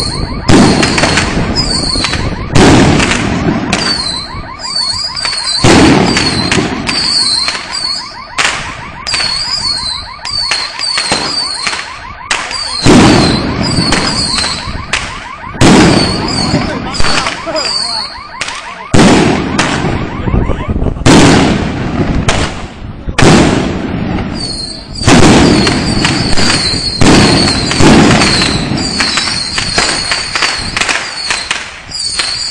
Bye.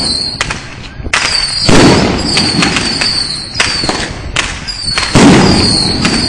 Thank you